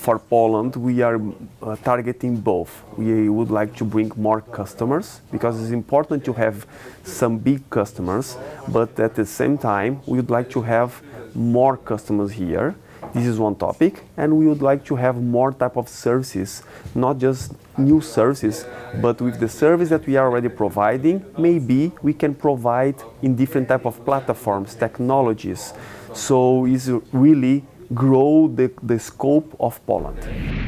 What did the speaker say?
for Poland, we are uh, targeting both. We would like to bring more customers because it's important to have some big customers, but at the same time, we would like to have more customers here. This is one topic, and we would like to have more type of services, not just new services, but with the service that we are already providing, maybe we can provide in different type of platforms, technologies. So it's really grow the, the scope of Poland.